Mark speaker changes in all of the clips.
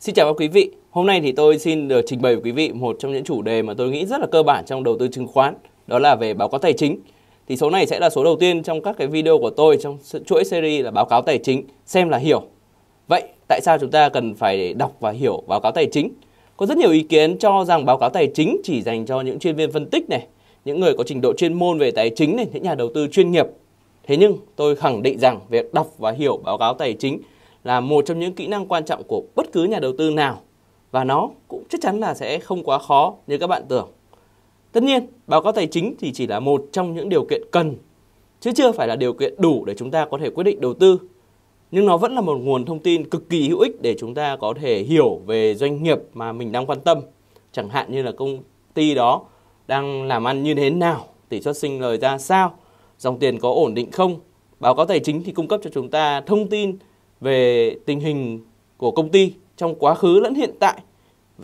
Speaker 1: Xin chào các quý vị. Hôm nay thì tôi xin được trình bày với quý vị một trong những chủ đề mà tôi nghĩ rất là cơ bản trong đầu tư chứng khoán, đó là về báo cáo tài chính. Thì số này sẽ là số đầu tiên trong các cái video của tôi trong chuỗi series là báo cáo tài chính, xem là hiểu. Vậy tại sao chúng ta cần phải đọc và hiểu báo cáo tài chính? Có rất nhiều ý kiến cho rằng báo cáo tài chính chỉ dành cho những chuyên viên phân tích này, những người có trình độ chuyên môn về tài chính này, những nhà đầu tư chuyên nghiệp. Thế nhưng tôi khẳng định rằng việc đọc và hiểu báo cáo tài chính là một trong những kỹ năng quan trọng của bất cứ nhà đầu tư nào và nó cũng chắc chắn là sẽ không quá khó như các bạn tưởng. Tất nhiên, báo cáo tài chính thì chỉ là một trong những điều kiện cần chứ chưa phải là điều kiện đủ để chúng ta có thể quyết định đầu tư. Nhưng nó vẫn là một nguồn thông tin cực kỳ hữu ích để chúng ta có thể hiểu về doanh nghiệp mà mình đang quan tâm. Chẳng hạn như là công ty đó đang làm ăn như thế nào, tỷ suất sinh lời ra sao, dòng tiền có ổn định không. Báo cáo tài chính thì cung cấp cho chúng ta thông tin về tình hình của công ty trong quá khứ lẫn hiện tại.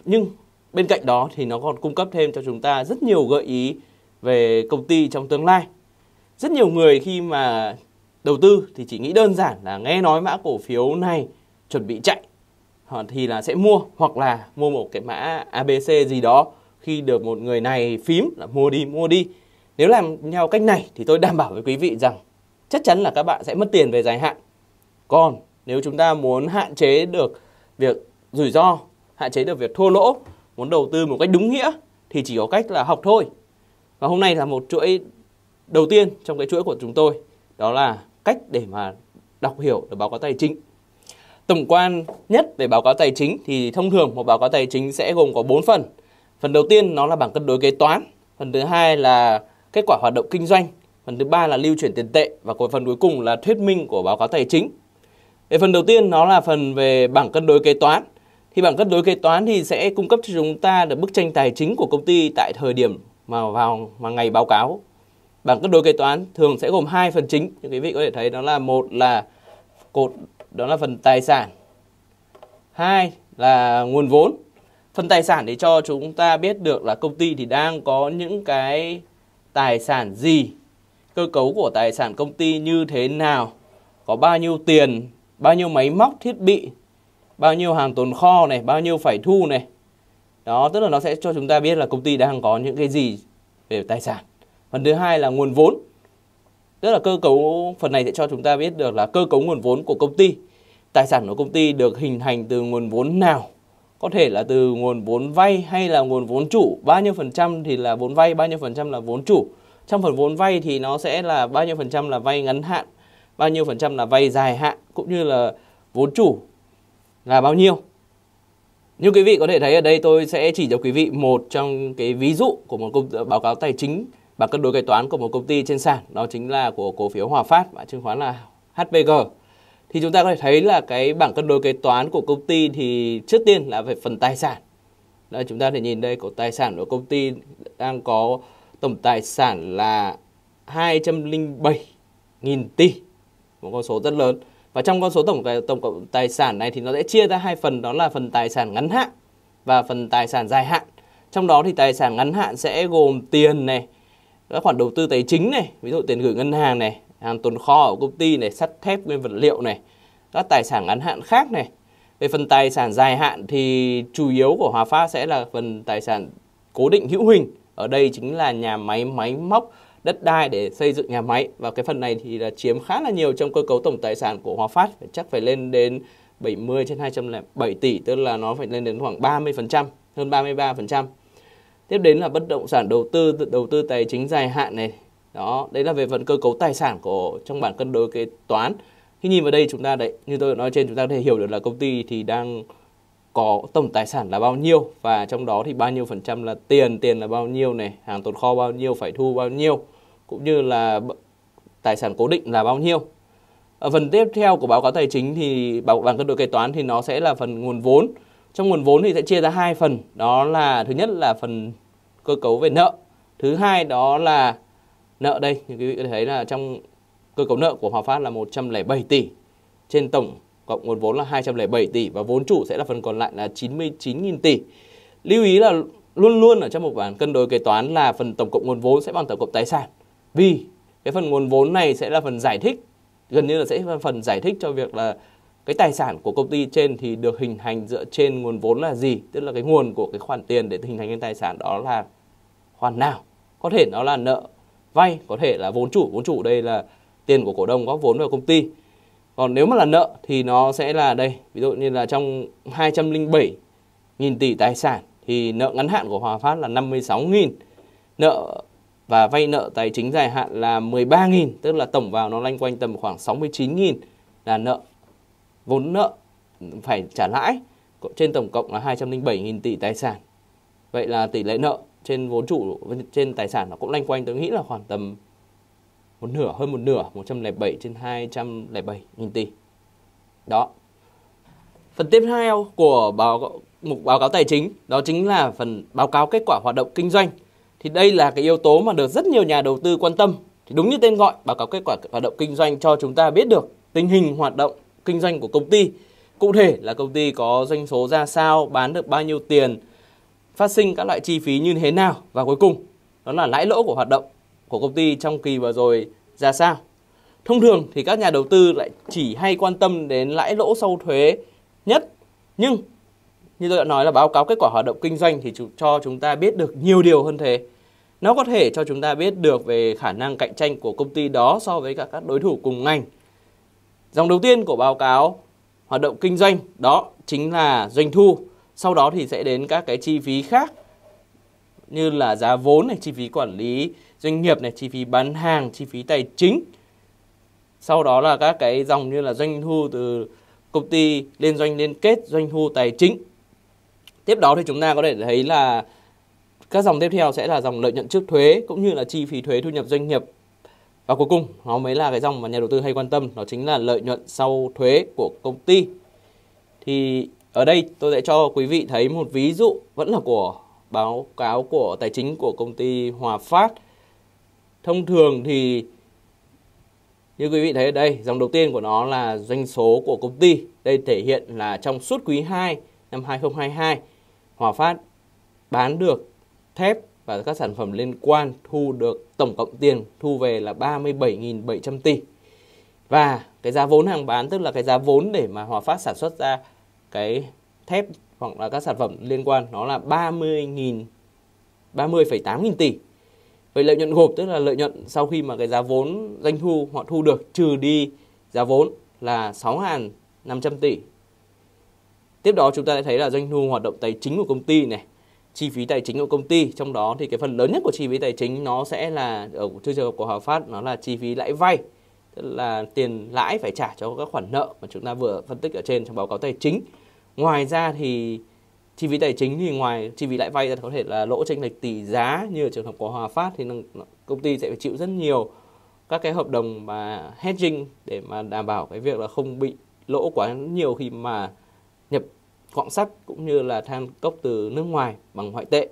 Speaker 1: Nhưng bên cạnh đó thì nó còn cung cấp thêm cho chúng ta rất nhiều gợi ý về công ty trong tương lai. Rất nhiều người khi mà đầu tư thì chỉ nghĩ đơn giản là nghe nói mã cổ phiếu này chuẩn bị chạy thì là sẽ mua hoặc là mua một cái mã ABC gì đó khi được một người này phím là mua đi mua đi. Nếu làm theo cách này thì tôi đảm bảo với quý vị rằng chắc chắn là các bạn sẽ mất tiền về dài hạn. Còn nếu chúng ta muốn hạn chế được việc rủi ro, hạn chế được việc thua lỗ, muốn đầu tư một cách đúng nghĩa thì chỉ có cách là học thôi. Và hôm nay là một chuỗi đầu tiên trong cái chuỗi của chúng tôi, đó là cách để mà đọc hiểu được báo cáo tài chính. Tổng quan nhất về báo cáo tài chính thì thông thường một báo cáo tài chính sẽ gồm có 4 phần. Phần đầu tiên nó là bảng cân đối kế toán, phần thứ hai là kết quả hoạt động kinh doanh, phần thứ ba là lưu chuyển tiền tệ và phần cuối cùng là thuyết minh của báo cáo tài chính. Về phần đầu tiên nó là phần về bảng cân đối kế toán. Thì bảng cân đối kế toán thì sẽ cung cấp cho chúng ta được bức tranh tài chính của công ty tại thời điểm mà vào mà ngày báo cáo. Bảng cân đối kế toán thường sẽ gồm hai phần chính. Như quý vị có thể thấy đó là một là cột đó là phần tài sản. Hai là nguồn vốn. Phần tài sản để cho chúng ta biết được là công ty thì đang có những cái tài sản gì, cơ cấu của tài sản công ty như thế nào, có bao nhiêu tiền bao nhiêu máy móc, thiết bị, bao nhiêu hàng tồn kho này, bao nhiêu phải thu này. Đó, tức là nó sẽ cho chúng ta biết là công ty đang có những cái gì về tài sản. Phần thứ hai là nguồn vốn. Tức là cơ cấu, phần này sẽ cho chúng ta biết được là cơ cấu nguồn vốn của công ty. Tài sản của công ty được hình thành từ nguồn vốn nào? Có thể là từ nguồn vốn vay hay là nguồn vốn chủ. Bao nhiêu phần trăm thì là vốn vay, bao nhiêu phần trăm là vốn chủ. Trong phần vốn vay thì nó sẽ là bao nhiêu phần trăm là vay ngắn hạn bao nhiêu phần trăm là vay dài hạn cũng như là vốn chủ là bao nhiêu. Như quý vị có thể thấy ở đây tôi sẽ chỉ cho quý vị một trong cái ví dụ của một công báo cáo tài chính bảng cân đối kế toán của một công ty trên sàn, đó chính là của cổ phiếu Hòa Phát và chứng khoán là HPG. Thì chúng ta có thể thấy là cái bảng cân đối kế toán của công ty thì trước tiên là về phần tài sản. Đây chúng ta thể nhìn đây của tài sản của công ty đang có tổng tài sản là 207.000 tỷ một con số rất lớn. Và trong con số tổng tổng cộng tài sản này thì nó sẽ chia ra hai phần, đó là phần tài sản ngắn hạn và phần tài sản dài hạn. Trong đó thì tài sản ngắn hạn sẽ gồm tiền này, các khoản đầu tư tài chính này, ví dụ tiền gửi ngân hàng này, hàng tồn kho ở công ty này, sắt thép, nguyên vật liệu này, các tài sản ngắn hạn khác này. Về phần tài sản dài hạn thì chủ yếu của Hòa Phát sẽ là phần tài sản cố định hữu hình. Ở đây chính là nhà máy máy móc đất đai để xây dựng nhà máy. Và cái phần này thì là chiếm khá là nhiều trong cơ cấu tổng tài sản của Hòa Phát. Chắc phải lên đến 70 trên 207 tỷ, tức là nó phải lên đến khoảng 30% hơn 33% tiếp đến là bất động sản đầu tư đầu tư tài chính dài hạn này. Đó, đấy là về phần cơ cấu tài sản của, trong bản cân đối kế toán. Khi nhìn vào đây chúng ta đấy, như tôi nói trên, chúng ta có thể hiểu được là công ty thì đang có tổng tài sản là bao nhiêu. Và trong đó thì bao nhiêu phần trăm là tiền tiền là bao nhiêu này, hàng tồn kho bao nhiêu, phải thu bao nhiêu cũng như là tài sản cố định là bao nhiêu. Ở phần tiếp theo của báo cáo tài chính thì báo bảng cân đối kế toán thì nó sẽ là phần nguồn vốn. Trong nguồn vốn thì sẽ chia ra hai phần, đó là thứ nhất là phần cơ cấu về nợ, thứ hai đó là nợ đây, như quý vị có thể thấy là trong cơ cấu nợ của Hòa Phát là 107 tỷ trên tổng cộng nguồn vốn là 207 tỷ và vốn chủ sẽ là phần còn lại là 99.000 tỷ. Lưu ý là luôn luôn ở trong một bảng cân đối kế toán là phần tổng cộng nguồn vốn sẽ bằng tổng cộng tài sản. Vì cái phần nguồn vốn này sẽ là phần giải thích, gần như là sẽ là phần giải thích cho việc là cái tài sản của công ty trên thì được hình thành dựa trên nguồn vốn là gì, tức là cái nguồn của cái khoản tiền để hình thành cái tài sản đó là khoản nào. Có thể nó là nợ vay, có thể là vốn chủ. Vốn chủ đây là tiền của cổ đông góp vốn vào công ty. Còn nếu mà là nợ thì nó sẽ là đây, ví dụ như là trong 207 nghìn tỷ tài sản thì nợ ngắn hạn của Hòa Phát là 56 nghìn, nợ và vay nợ tài chính dài hạn là 13 nghìn, tức là tổng vào nó lanh quanh tầm khoảng 69 nghìn là nợ. Vốn nợ phải trả lãi trên tổng cộng là 207 nghìn tỷ tài sản. Vậy là tỷ lệ nợ trên vốn chủ, trên tài sản nó cũng lanh quanh, tôi nghĩ là khoảng tầm một nửa, hơn một nửa 107 trên 207 nghìn tỷ. Đó. Phần tiếp theo của báo mục báo cáo tài chính, đó chính là phần báo cáo kết quả hoạt động kinh doanh thì đây là cái yếu tố mà được rất nhiều nhà đầu tư quan tâm thì đúng như tên gọi, báo cáo kết quả hoạt động kinh doanh cho chúng ta biết được tình hình hoạt động kinh doanh của công ty cụ thể là công ty có doanh số ra sao, bán được bao nhiêu tiền, phát sinh các loại chi phí như thế nào và cuối cùng đó là lãi lỗ của hoạt động của công ty trong kỳ vừa rồi ra sao. Thông thường thì các nhà đầu tư lại chỉ hay quan tâm đến lãi lỗ sau thuế nhất. Nhưng như tôi đã nói là báo cáo kết quả hoạt động kinh doanh thì cho chúng ta biết được nhiều điều hơn thế. Nó có thể cho chúng ta biết được về khả năng cạnh tranh của công ty đó so với cả các đối thủ cùng ngành. Dòng đầu tiên của báo cáo hoạt động kinh doanh đó chính là doanh thu. Sau đó thì sẽ đến các cái chi phí khác như là giá vốn này, chi phí quản lý doanh nghiệp này, chi phí bán hàng, chi phí tài chính. Sau đó là các cái dòng như là doanh thu từ công ty liên doanh liên kết, doanh thu tài chính. Tiếp đó thì chúng ta có thể thấy là các dòng tiếp theo sẽ là dòng lợi nhuận trước thuế cũng như là chi phí thuế thu nhập doanh nghiệp. Và cuối cùng nó mới là cái dòng mà nhà đầu tư hay quan tâm, đó chính là lợi nhuận sau thuế của công ty. Thì ở đây tôi sẽ cho quý vị thấy một ví dụ vẫn là của báo cáo của tài chính của công ty Hòa Phát. Thông thường thì như quý vị thấy ở đây, dòng đầu tiên của nó là doanh số của công ty. Đây thể hiện là trong suốt quý 2 năm 2022, Hòa Phát bán được thép và các sản phẩm liên quan thu được tổng cộng tiền thu về là 37.700 tỷ. Và cái giá vốn hàng bán tức là cái giá vốn để mà Hòa Phát sản xuất ra cái thép hoặc là các sản phẩm liên quan nó là 30.000 30,8 nghìn tỷ. Vậy lợi nhuận gộp tức là lợi nhuận sau khi mà cái giá vốn doanh thu họ thu được trừ đi giá vốn là 6.500 tỷ. Tiếp đó chúng ta sẽ thấy là doanh thu hoạt động tài chính của công ty này, chi phí tài chính của công ty, trong đó thì cái phần lớn nhất của chi phí tài chính nó sẽ là ở trường hợp của Hòa Phát nó là chi phí lãi vay, tức là tiền lãi phải trả cho các khoản nợ mà chúng ta vừa phân tích ở trên trong báo cáo tài chính. Ngoài ra thì chi phí tài chính thì ngoài chi phí lãi vay ra có thể là lỗ chênh lệch tỷ giá. Như ở trường hợp của Hòa Phát thì công ty sẽ phải chịu rất nhiều các cái hợp đồng mà hedging để mà đảm bảo cái việc là không bị lỗ quá nhiều khi mà nhập quặng sắt cũng như là than cốc từ nước ngoài bằng ngoại tệ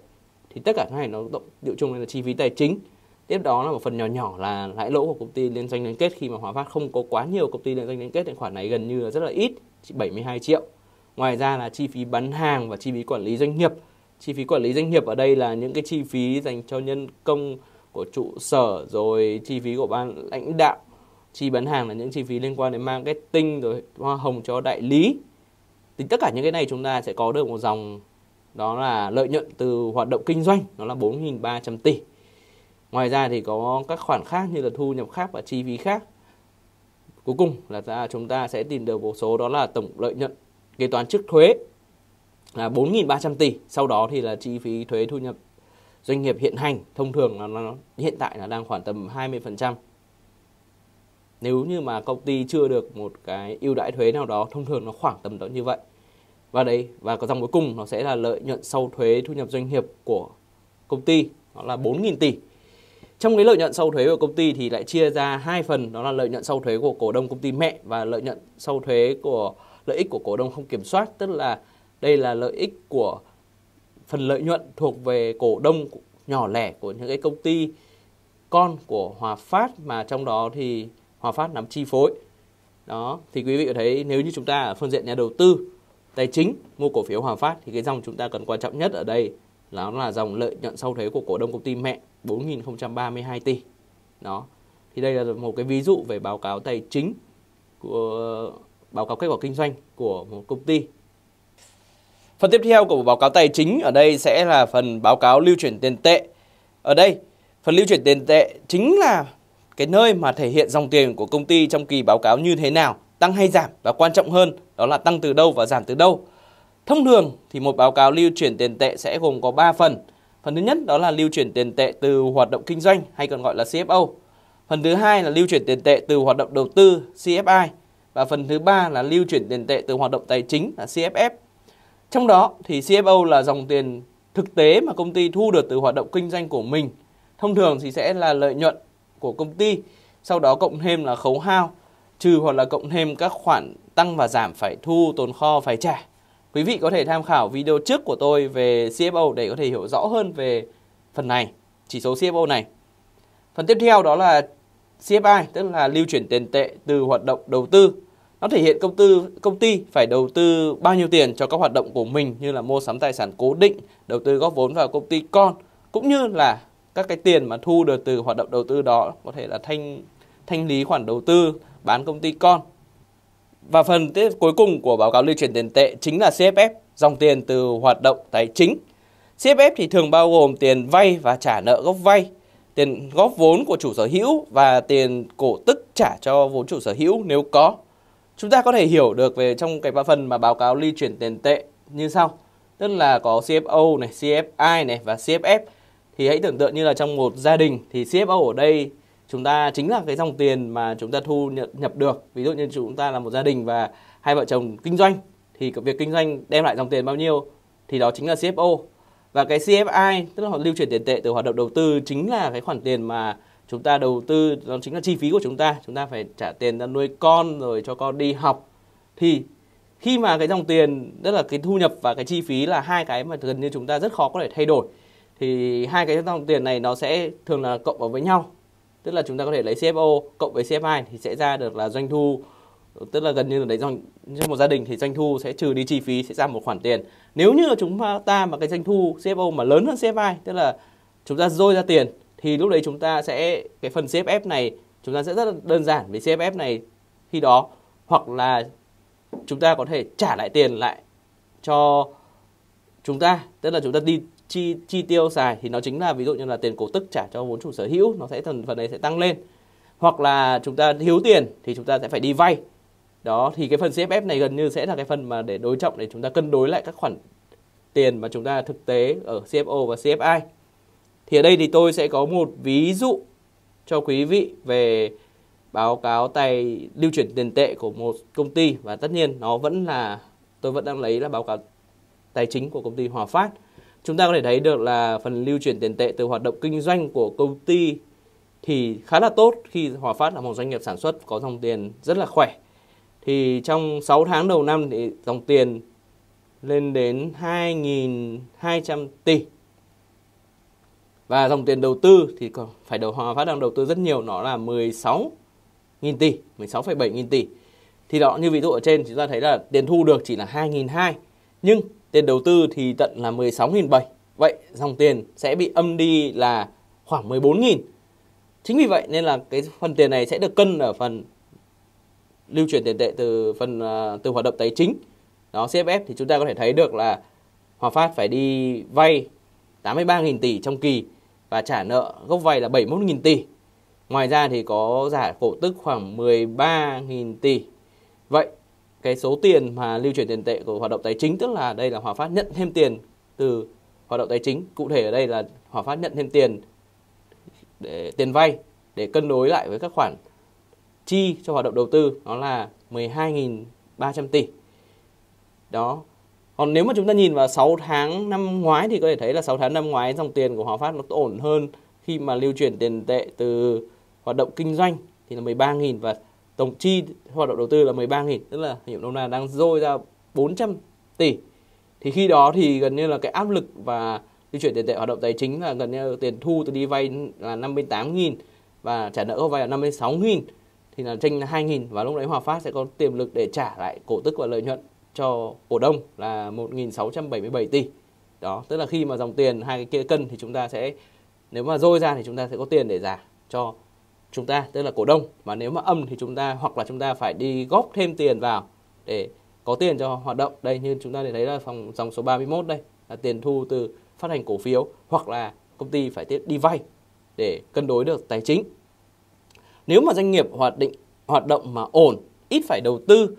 Speaker 1: thì tất cả cái này nó động, điệu chung là chi phí tài chính tiếp đó là một phần nhỏ nhỏ là lãi lỗ của công ty liên doanh liên kết khi mà Hòa Phát không có quá nhiều công ty liên doanh liên kết, thì khoản này gần như là rất là ít, chỉ 72 triệu Ngoài ra là chi phí bán hàng và chi phí quản lý doanh nghiệp. Chi phí quản lý doanh nghiệp ở đây là những cái chi phí dành cho nhân công của trụ sở, rồi chi phí của ban lãnh đạo. Chi bán hàng là những chi phí liên quan đến marketing, rồi hoa hồng cho đại lý. Thì tất cả những cái này chúng ta sẽ có được một dòng, đó là lợi nhuận từ hoạt động kinh doanh, nó là 4.300 tỷ. Ngoài ra thì có các khoản khác như là thu nhập khác và chi phí khác. Cuối cùng là chúng ta sẽ tìm được một số đó là tổng lợi nhuận, kế toán trước thuế là 4.300 tỷ. Sau đó thì là chi phí thuế thu nhập doanh nghiệp hiện hành, thông thường là nó, hiện tại là đang khoảng tầm 20%. Nếu như mà công ty chưa được một cái ưu đãi thuế nào đó, thông thường nó khoảng tầm đó như vậy. Và đấy, và có dòng cuối cùng nó sẽ là lợi nhuận sau thuế thu nhập doanh nghiệp của công ty nó là 4.000 tỷ. Trong cái lợi nhuận sau thuế của công ty thì lại chia ra hai phần, đó là lợi nhuận sau thuế của cổ đông công ty mẹ và lợi nhuận sau thuế của, lợi ích của cổ đông không kiểm soát tức là đây là lợi ích của phần lợi nhuận thuộc về cổ đông nhỏ lẻ của những cái công ty con của Hòa Phát mà trong đó thì Hòa Phát nắm chi phối. Đó, thì quý vị có thấy nếu như chúng ta ở phương diện nhà đầu tư tài chính mua cổ phiếu Hòa Phát thì cái dòng chúng ta cần quan trọng nhất ở đây là nó là dòng lợi nhuận sau thuế của cổ đông công ty mẹ 4.032 tỷ. Đó. Thì đây là một cái ví dụ về báo cáo tài chính của báo cáo kết quả kinh doanh của một công ty. Phần tiếp theo của báo cáo tài chính ở đây sẽ là phần báo cáo lưu chuyển tiền tệ. Ở đây, phần lưu chuyển tiền tệ chính là cái nơi mà thể hiện dòng tiền của công ty trong kỳ báo cáo như thế nào, tăng hay giảm và quan trọng hơn đó là tăng từ đâu và giảm từ đâu. Thông thường thì một báo cáo lưu chuyển tiền tệ sẽ gồm có 3 phần. Phần thứ nhất đó là lưu chuyển tiền tệ từ hoạt động kinh doanh hay còn gọi là CFO. Phần thứ hai là lưu chuyển tiền tệ từ hoạt động đầu tư CFI và phần thứ ba là lưu chuyển tiền tệ từ hoạt động tài chính là CFF. Trong đó thì CFO là dòng tiền thực tế mà công ty thu được từ hoạt động kinh doanh của mình. Thông thường thì sẽ là lợi nhuận của công ty, sau đó cộng thêm là khấu hao, trừ hoặc là cộng thêm các khoản tăng và giảm phải thu, tồn kho phải trả. Quý vị có thể tham khảo video trước của tôi về CFO để có thể hiểu rõ hơn về phần này, chỉ số CFO này. Phần tiếp theo đó là CFI, tức là lưu chuyển tiền tệ từ hoạt động đầu tư. Nó thể hiện công tư công ty phải đầu tư bao nhiêu tiền cho các hoạt động của mình như là mua sắm tài sản cố định, đầu tư góp vốn vào công ty con cũng như là các cái tiền mà thu được từ hoạt động đầu tư đó có thể là thanh thanh lý khoản đầu tư, bán công ty con. Và phần tiếp cuối cùng của báo cáo lưu chuyển tiền tệ chính là CFF, dòng tiền từ hoạt động tài chính. CFF thì thường bao gồm tiền vay và trả nợ gốc vay, tiền góp vốn của chủ sở hữu và tiền cổ tức trả cho vốn chủ sở hữu nếu có. Chúng ta có thể hiểu được về trong cái phần mà báo cáo lưu chuyển tiền tệ như sau. Tức là có CFO này, CFI này và CFF. Thì hãy tưởng tượng như là trong một gia đình thì CFO ở đây chúng ta chính là cái dòng tiền mà chúng ta thu nhập, được. Ví dụ như chúng ta là một gia đình và hai vợ chồng kinh doanh thì việc kinh doanh đem lại dòng tiền bao nhiêu thì đó chính là CFO và cái CFI tức là lưu chuyển tiền tệ từ hoạt động đầu tư chính là cái khoản tiền mà chúng ta đầu tư đó chính là chi phí của chúng ta. Chúng ta phải trả tiền ra nuôi con rồi cho con đi học. Thì khi mà cái dòng tiền tức là cái thu nhập và cái chi phí là hai cái mà gần như chúng ta rất khó có thể thay đổi thì hai cái dòng tiền này nó sẽ thường là cộng vào với nhau. Tức là chúng ta có thể lấy CFO cộng với CFI thì sẽ ra được là doanh thu, tức là gần như là đấy trong một gia đình thì doanh thu sẽ trừ đi chi phí, sẽ ra một khoản tiền. Nếu như là chúng ta mà cái doanh thu CFO mà lớn hơn CFI tức là chúng ta dôi ra tiền, thì lúc đấy chúng ta sẽ, cái phần CFF này, chúng ta sẽ rất là đơn giản vì CFF này khi đó. Hoặc là chúng ta có thể trả lại tiền lại cho chúng ta, tức là chúng ta đi chi chi tiêu xài thì nó chính là ví dụ như là tiền cổ tức trả cho vốn chủ sở hữu, nó sẽ phần phần này sẽ tăng lên. Hoặc là chúng ta thiếu tiền thì chúng ta sẽ phải đi vay. Đó, thì cái phần CFF này gần như sẽ là cái phần mà để đối trọng để chúng ta cân đối lại các khoản tiền mà chúng ta thực tế ở CFO và CFI thì ở đây thì tôi sẽ có một ví dụ cho quý vị về báo cáo tài, lưu chuyển tiền tệ của một công ty. Và tất nhiên nó vẫn là, tôi vẫn đang lấy là báo cáo tài chính của công ty Hòa Phát. Chúng ta có thể thấy được là phần lưu chuyển tiền tệ từ hoạt động kinh doanh của công ty thì khá là tốt khi Hòa Phát là một doanh nghiệp sản xuất có dòng tiền rất là khỏe. Thì trong 6 tháng đầu năm thì dòng tiền lên đến 2.200 tỷ và dòng tiền đầu tư thì còn phải đầu Hòa Phát đang đầu tư rất nhiều nó là 16 nghìn tỷ 16,7 nghìn tỷ thì đó như ví dụ ở trên chúng ta thấy là tiền thu được chỉ là 2.200 nhưng tiền đầu tư thì tận là 16.700 vậy dòng tiền sẽ bị âm đi là khoảng 14.000 chính vì vậy nên là cái phần tiền này sẽ được cân ở phần lưu chuyển tiền tệ từ phần uh, từ hoạt động tài chính đó CFF thì chúng ta có thể thấy được là Hòa Phát phải đi vay 83.000 tỷ trong kỳ và trả nợ gốc vay là 71.000 tỷ. Ngoài ra thì có giả cổ tức khoảng 13.000 tỷ. Vậy cái số tiền mà lưu chuyển tiền tệ của hoạt động tài chính tức là đây là Hòa Phát nhận thêm tiền từ hoạt động tài chính. Cụ thể ở đây là Hòa Phát nhận thêm tiền để tiền vay để cân đối lại với các khoản chi cho hoạt động đầu tư nó là 12.300 tỷ. Đó, còn nếu mà chúng ta nhìn vào 6 tháng năm ngoái thì có thể thấy là 6 tháng năm ngoái dòng tiền của Hòa Phát nó ổn hơn khi mà lưu chuyển tiền tệ từ hoạt động kinh doanh thì là 13.000 và tổng chi hoạt động đầu tư là 13.000 tức là hiện nôm na đang dôi ra 400 tỷ thì khi đó thì gần như là cái áp lực và di chuyển tiền tệ hoạt động tài chính là gần như tiền thu từ đi vay là 58.000 và trả nợ gốc vay là 56.000 thì là tranh là 2.000 và lúc đấy Hòa Phát sẽ có tiềm lực để trả lại cổ tức và lợi nhuận cho cổ đông là 1.677 tỷ. Đó, tức là khi mà dòng tiền hai cái kia cân thì chúng ta sẽ nếu mà dôi ra thì chúng ta sẽ có tiền để trả cho chúng ta tức là cổ đông mà nếu mà âm thì chúng ta hoặc là chúng ta phải đi góp thêm tiền vào để có tiền cho hoạt động. Đây như chúng ta để thấy là phòng dòng số 31 đây là tiền thu từ phát hành cổ phiếu hoặc là công ty phải tiếp đi vay để cân đối được tài chính. Nếu mà doanh nghiệp hoạt định hoạt động mà ổn, ít phải đầu tư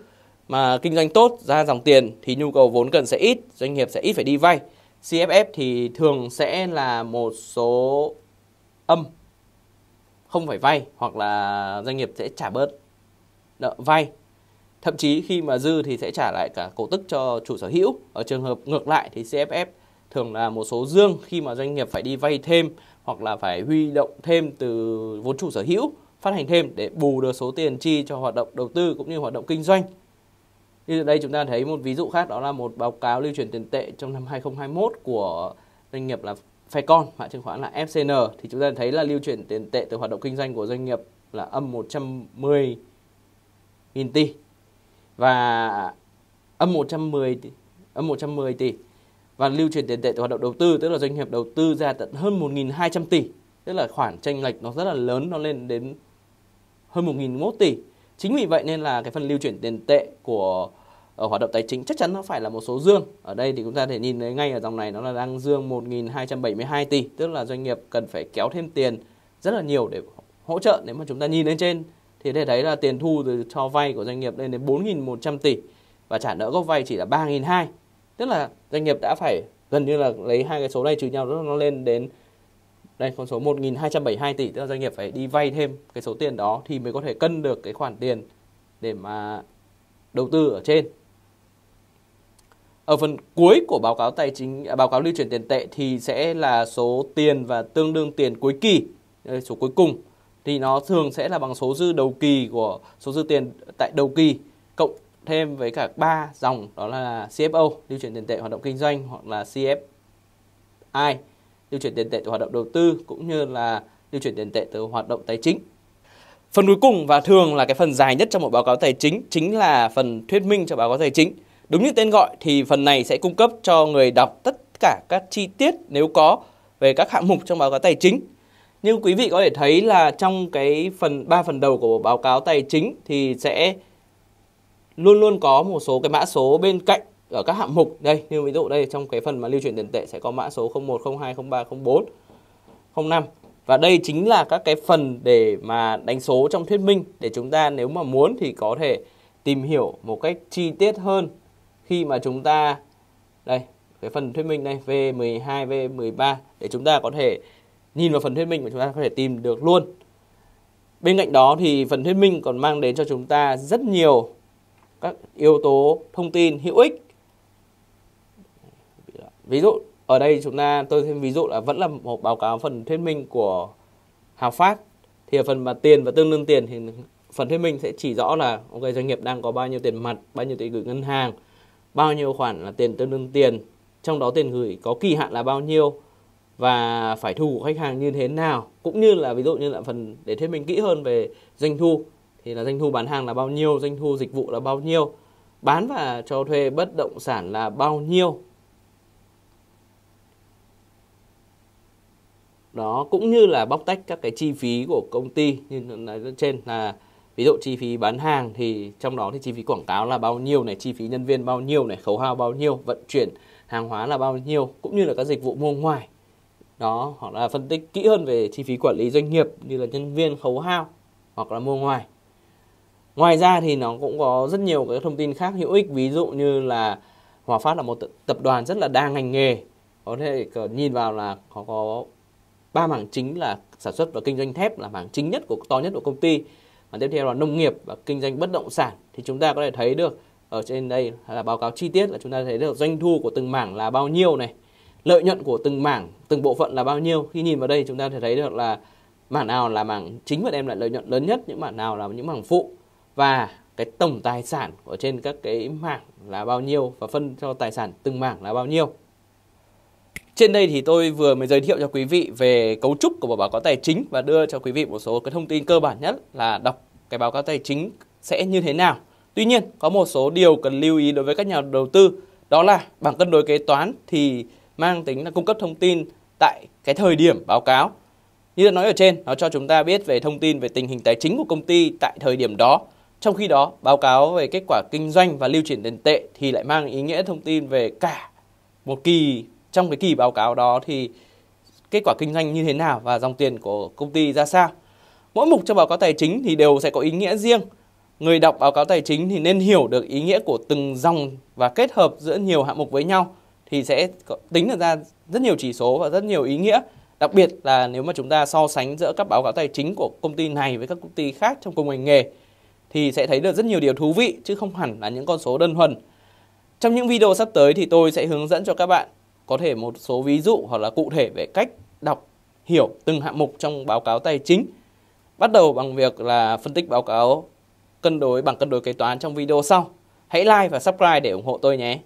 Speaker 1: mà kinh doanh tốt ra dòng tiền thì nhu cầu vốn cần sẽ ít, doanh nghiệp sẽ ít phải đi vay. CFF thì thường sẽ là một số âm không phải vay hoặc là doanh nghiệp sẽ trả bớt, nợ vay. Thậm chí khi mà dư thì sẽ trả lại cả cổ tức cho chủ sở hữu. Ở trường hợp ngược lại thì CFF thường là một số dương khi mà doanh nghiệp phải đi vay thêm hoặc là phải huy động thêm từ vốn chủ sở hữu, phát hành thêm để bù được số tiền chi cho hoạt động đầu tư cũng như hoạt động kinh doanh. Như ở đây chúng ta thấy một ví dụ khác, đó là một báo cáo lưu chuyển tiền tệ trong năm 2021 của doanh nghiệp là Fecon, mã chứng khoán là FCN thì chúng ta thấy là lưu chuyển tiền tệ từ hoạt động kinh doanh của doanh nghiệp là âm 110 nghìn tỷ. Và âm 110 tỷ, âm 110 tỷ. Và lưu chuyển tiền tệ từ hoạt động đầu tư tức là doanh nghiệp đầu tư ra tận hơn 1.200 tỷ. Tức là khoản tranh lệch nó rất là lớn nó lên đến hơn 1.001 tỷ. Chính vì vậy nên là cái phần lưu chuyển tiền tệ của ở hoạt động tài chính chắc chắn nó phải là một số dương. Ở đây thì chúng ta thể nhìn thấy ngay ở dòng này nó là đang dương 1.272 tỷ, tức là doanh nghiệp cần phải kéo thêm tiền rất là nhiều để hỗ trợ. Nếu mà chúng ta nhìn lên trên thì để thấy là tiền thu từ cho vay của doanh nghiệp lên đến 4.100 tỷ và trả nợ gốc vay chỉ là 3.200 tức là doanh nghiệp đã phải gần như là lấy hai cái số này trừ nhau, nó lên đến đây, con số 1.272 tỷ. Tức là doanh nghiệp phải đi vay thêm cái số tiền đó thì mới có thể cân được cái khoản tiền để mà đầu tư ở trên ở phần cuối của báo cáo tài chính à, báo cáo lưu chuyển tiền tệ thì sẽ là số tiền và tương đương tiền cuối kỳ số cuối cùng thì nó thường sẽ là bằng số dư đầu kỳ của, số dư tiền tại đầu kỳ, cộng thêm với cả ba dòng, đó là CFO lưu chuyển tiền tệ hoạt động kinh doanh, hoặc là CFI lưu chuyển tiền tệ từ hoạt động đầu tư, cũng như là lưu chuyển tiền tệ từ hoạt động tài chính. Phần cuối cùng và thường là cái phần dài nhất trong một báo cáo tài chính chính là phần thuyết minh cho báo cáo tài chính. Đúng như tên gọi thì phần này sẽ cung cấp cho người đọc tất cả các chi tiết nếu có về các hạng mục trong báo cáo tài chính. Như quý vị có thể thấy là trong cái phần ba phần đầu của báo cáo tài chính thì sẽ luôn luôn có một số cái mã số bên cạnh ở các hạng mục đây như ví dụ đây trong cái phần mà lưu chuyển tiền tệ sẽ có mã số 01, 02, 03, 04, 05 và đây chính là các cái phần để mà đánh số trong thuyết minh để chúng ta nếu mà muốn thì có thể tìm hiểu một cách chi tiết hơn khi mà chúng ta đây cái phần thuyết minh đây V12, V13 để chúng ta có thể nhìn vào phần thuyết minh và chúng ta có thể tìm được luôn. Bên cạnh đó thì phần thuyết minh còn mang đến cho chúng ta rất nhiều các yếu tố thông tin hữu ích. Ví dụ ở đây chúng ta tôi thêm ví dụ là vẫn là một báo cáo phần thuyết minh của Hào Phát. Thì ở phần mà tiền và tương đương tiền thì phần thuyết minh sẽ chỉ rõ là ok doanh nghiệp đang có bao nhiêu tiền mặt bao nhiêu tiền gửi ngân hàng bao nhiêu khoản là tiền tương đương tiền, trong đó tiền gửi có kỳ hạn là bao nhiêu và phải thu của khách hàng như thế nào. Cũng như là ví dụ như là phần để thuyết minh kỹ hơn về doanh thu, thì là doanh thu bán hàng là bao nhiêu, doanh thu dịch vụ là bao nhiêu, bán và cho thuê bất động sản là bao nhiêu. Đó, cũng như là bóc tách các cái chi phí của công ty như là trên là ví dụ chi phí bán hàng thì trong đó thì chi phí quảng cáo là bao nhiêu này, chi phí nhân viên bao nhiêu này, khấu hao bao nhiêu, vận chuyển hàng hóa là bao nhiêu, cũng như là các dịch vụ mua ngoài. Đó, hoặc là phân tích kỹ hơn về chi phí quản lý doanh nghiệp như là nhân viên khấu hao hoặc là mua ngoài. Ngoài ra thì nó cũng có rất nhiều các thông tin khác hữu ích, ví dụ như là Hòa Phát là một tập đoàn rất là đa ngành nghề. Có thể nhìn vào là họ có ba mảng chính là sản xuất và kinh doanh thép là mảng chính nhất của, to nhất của công ty và tiếp theo là nông nghiệp và kinh doanh bất động sản. Thì chúng ta có thể thấy được ở trên đây là báo cáo chi tiết là chúng ta thấy được doanh thu của từng mảng là bao nhiêu này, lợi nhuận của từng mảng, từng bộ phận là bao nhiêu. Khi nhìn vào đây chúng ta thể thấy được là mảng nào là mảng chính và đem lại lợi nhuận lớn nhất, những mảng nào là những mảng phụ. Và cái tổng tài sản ở trên các cái mảng là bao nhiêu và phân cho tài sản từng mảng là bao nhiêu trên đây thì tôi vừa mới giới thiệu cho quý vị về cấu trúc của một báo cáo tài chính và đưa cho quý vị một số cái thông tin cơ bản nhất là đọc cái báo cáo tài chính sẽ như thế nào. Tuy nhiên, có một số điều cần lưu ý đối với các nhà đầu tư, đó là bảng cân đối kế toán thì mang tính là cung cấp thông tin tại cái thời điểm báo cáo. Như đã nói ở trên, nó cho chúng ta biết về thông tin về tình hình tài chính của công ty tại thời điểm đó Trong khi đó, báo cáo về kết quả kinh doanh và lưu chuyển tiền tệ thì lại mang ý nghĩa thông tin về cả một kỳ trong cái kỳ báo cáo đó thì kết quả kinh doanh như thế nào và dòng tiền của công ty ra sao. Mỗi mục trong báo cáo tài chính thì đều sẽ có ý nghĩa riêng. Người đọc báo cáo tài chính thì nên hiểu được ý nghĩa của từng dòng và kết hợp giữa nhiều hạng mục với nhau thì sẽ tính được ra rất nhiều chỉ số và rất nhiều ý nghĩa. Đặc biệt là nếu mà chúng ta so sánh giữa các báo cáo tài chính của công ty này với các công ty khác trong cùng ngành nghề thì sẽ thấy được rất nhiều điều thú vị chứ không hẳn là những con số đơn thuần. Trong những video sắp tới thì tôi sẽ hướng dẫn cho các bạn có thể một số ví dụ hoặc là cụ thể về cách đọc, hiểu từng hạng mục trong báo cáo tài chính. Bắt đầu bằng việc là phân tích báo cáo, cân đối, bằng cân đối kế toán trong video sau. Hãy like và subscribe để ủng hộ tôi nhé.